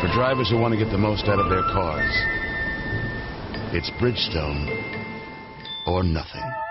For drivers who want to get the most out of their cars. It's Bridgestone or nothing.